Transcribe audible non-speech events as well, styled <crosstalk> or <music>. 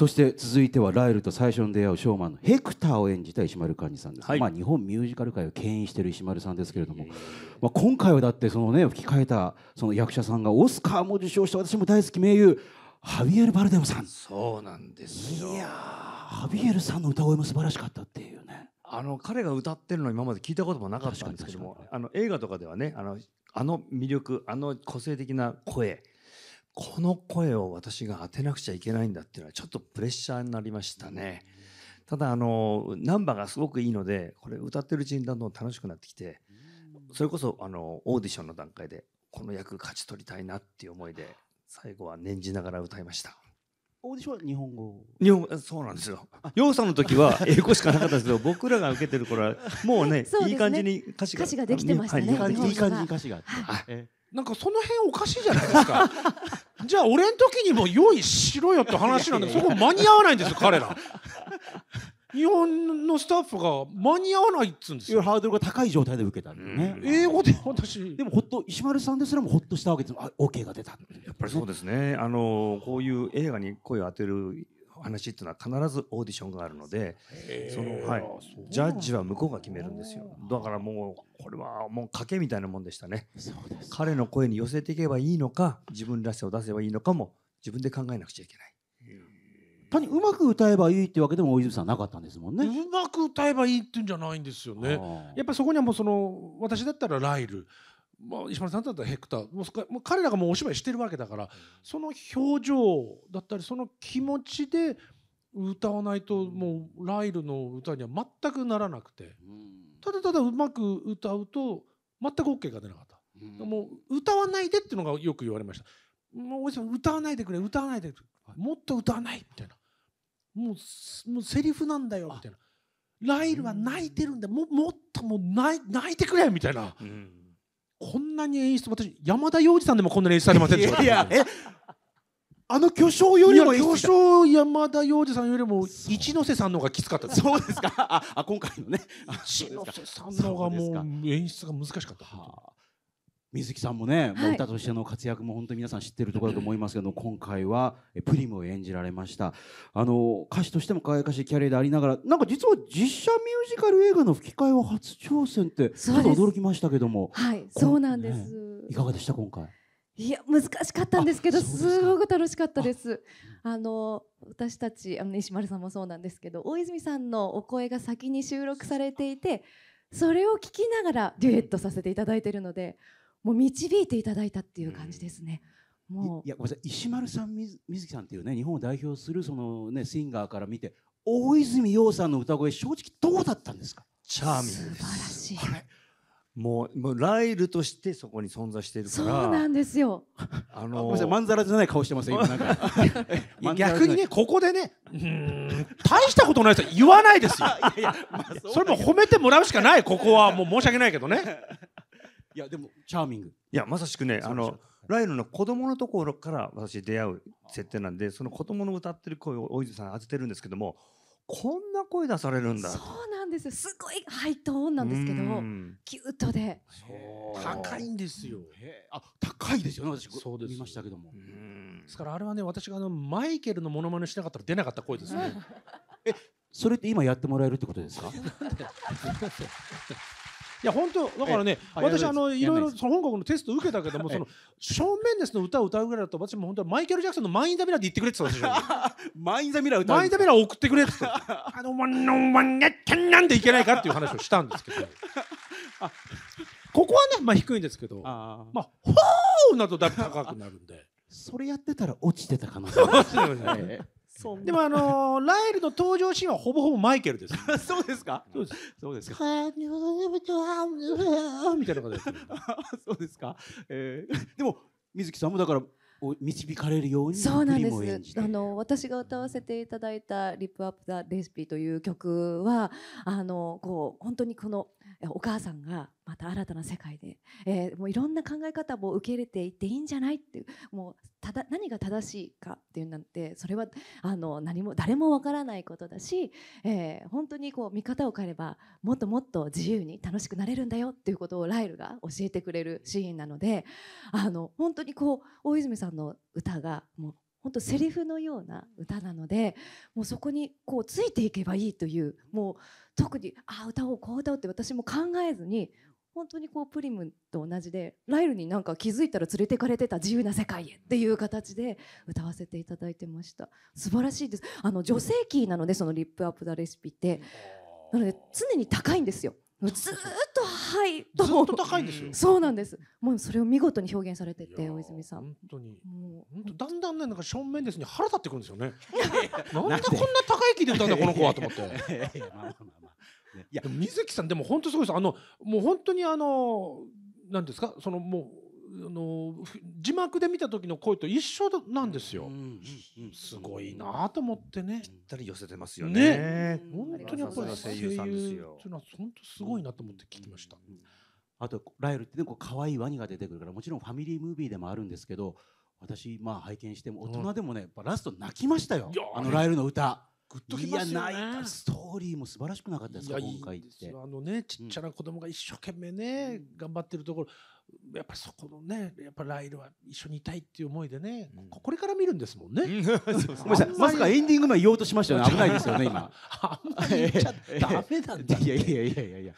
そして続いてはライルと最初に出会うショーマンのヘクターを演じた石丸幹二さんです、はい。まあ、日本ミュージカル界を牽引している石丸さんですけれども、まあ、今回はだってそのね吹き替えたその役者さんがオスカーも受賞した。私も大好き名優ハビエル・バルデムさん。そうなんですよ。いやーハビエルさんの歌声も素晴らしかったっていうね。あの彼が歌ってるの今まで聞いたこともなかったんですけどもあの映画とかではねあのあの魅力あの個性的な声この声を私が当てなくちゃいけないんだっていうのはちょっとプレッシャーになりましたね。ただあのナンバーがすごくいいのでこれ歌ってるうちにだんだん楽しくなってきてそれこそあのオーディションの段階でこの役勝ち取りたいなっていう思いで最後は念じながら歌いました。オーディションは日本語？日本そうなんですよ。ヨウさんの時は <laughs> 英語しかなかったですけど、僕らが受けてる頃はもうね、ね。いい感じに歌詞が歌詞ができてましたねいいいい感じに歌詞があって、はい。えなんかその辺おかしいじゃないですか。<laughs> じゃあ俺の時にも用意しろよって話なんだけどそこ間に合わないんですよ彼ら。日本のスタッフが間に合わないっつうんですよ。ハードルが高い状態で受けたんだよね、うん。英語で私。でもほっと石丸さんですらもほっとしたわけです。あ OK が出たやっぱりそうですね。あのこういう映画に声を当てる話っていうのは必ずオーディションがあるので、そのはいジャッジは向こうが決めるんですよ。だからもうこれはもう賭けみたいなもんでしたね。そうです彼の声に寄せていけばいいのか、自分らしさを出せばいいのかも自分で考えなくちゃいけない。単にうまく歌えばいいってわけでも大泉さんなかったんですもんね。うまく歌えばいいっていうんじゃないんですよねやっぱりそこにはもうその私だったらライル、まあ、石丸さんだったらヘクターもう彼らがもうお芝居してるわけだからその表情だったりその気持ちで歌わないともうライルの歌には全くならなくてうんただただうまく歌うと全く OK が出なかった。うんもう歌わないでっていうのがよく言われました。もうおじさん歌わないでくれ歌わないでくれもっと歌わないみたいな。もうすもうセリフなんだよみたいな。ライルは泣いてるんだももっともう泣い泣いてくれみたいな。こんなに演出私山田洋次さんでもこんなに演出されませんでしたいやえ？あの巨匠よりも巨匠山田洋次さんよりも一ノ瀬さんの方がきつかったです。そうですか。ああ今回のね。一ノ瀬さんの方がもう演出が難しかった。はあ水木さんもね、はい。歌としての活躍も本当に皆さん知ってるところだと思いますけど今回はえプリムを演じられました。あの歌手としても輝かしいキャリアでありながらなんか実は実写ミュージカル映画の吹き替えは初挑戦ってちょっと驚きましたけども。はい、こそうなんです。いかがでした今回？いや難しかったんですけどすごく楽しかったです。あの私たちあの石丸さんもそうなんですけど大泉さんのお声が先に収録されていてそれを聞きながらデュエットさせていただいているのでもう導いていただいたっていう感じですね。もいやごめんなさい石丸さん水水木さんっていうね日本を代表するそのねシンガーから見て大泉洋さんの歌声正直どうだったんですか？チャーう素ミングで晴らす。しい。もうもうライルとしてそこに存在しているかそうら。なんですよ。<laughs> あのなさいまんざらじゃない顔してますよ今なんか <laughs> いや逆にねここでねうーん大したことないですよ言わないですよ。<laughs> いやまあそれも褒めてもらうしかないここはもう申し訳ないけどね。いやでもチャーミング。いやまさしくねあのライルの子供のところから私出会う設定なんでその子供の歌ってる声を大泉さん当ててるんですけどもこんな声出されるんだそうなんですよ。すごいハイトーンなんですけどうん。キュートで。高いんですよ。あ高いですよね私そうです見ましたけども。うん。ですからあれはね私があのマイケルのモノマネしなかったら出なかった声ですね。<laughs> それって今やってもらえるってことですか？<laughs> いや本当だからねあ私あのい。ろいろその本国のテスト受けたけどもええ。そのショーン・メンデスの歌を歌うぐらいだと私も本当はマイケル・ジャクソンの「マイン・ザ・ミラー」で言ってくれってたんですよ。マインザミラー歌マイン・ザ・ミラー送ってくれってあのワンノンワンネッテンなんでいけないかっていう話をしたんですけど。あ <laughs> ここはねまあ低いんですけどまあホーなどだいぶ高くなるんで。それやってたら落ちてた可能性 <laughs> でもあのーライルの登場シーンはほぼほぼマイケルです。え <laughs> そうですか？そうです。そうですかみたいなことやってる。<laughs> そうですか、えー、でも水木さんもだからお導かれるようにそうなんです。てあの私が歌わせていただいたリップアップザレシピという曲はあのこう本当にこのえお母さんがまた新たな世界で、えーもういろんな考え方も受け入れていっていいんじゃないっていうもうただ何が正しいかっていうなんてそれはあの何も誰もわからないことだし、えー本当にこう見方を変えればもっともっと自由に楽しくなれるんだよっていうことをライルが教えてくれるシーンなのであの本当にこう大泉さんの歌がもう本当セリフのような歌なのでもうそこにこうついていけばいいというもう特にああ歌おうこう歌おうって私も考えずに本当にこうプリムと同じでライルになんか気づいたら連れてかれてた自由な世界へっていう形で歌わせていただいてました。素晴らしいです。あの女性キーなのでそのリップアップダレシピって。なので常に高いんですよずーっとはいずっと高いんですよ。そうなんですもうそれを見事に表現されてて大泉さん本当に。もう本当だんだんねなんか正面ですね腹立ってくるんですよね。なんでで？こんな高い木で歌うんだこの子はと思って。<laughs> いや水木さんでも本当すごいです。あのもう本当にあのなんですか？そのもうあのふ字幕で見た時の声と一緒なんですよ。すごいなと思ってね。ぴったり寄せてますよね。本当にやっぱり声声優さんです優よっていうのは本当す。ごいなと思って聞きました。うん。あとライルってねこう可愛いワニが出てくるからもちろんファミリームービーでもあるんですけど私まあ拝見しても大人でもねやっぱラスト泣きましたよ。あのライルの歌。グッときますよね。いや泣い。たストーリーも素晴らしくなかったですか今回っていいですよ。あのねちっちゃな子供が一生懸命ね、頑張ってるところやっぱりそこのねやっぱライルは一緒にいたいっていう思いでね、うん。ここれから見るんですもんね。うん。<laughs> まさかエンディング前言おうとしましたよね。<laughs> 危ないですよね今。あんまり言っちゃダメなんだ。<laughs> いやいやいやいやいや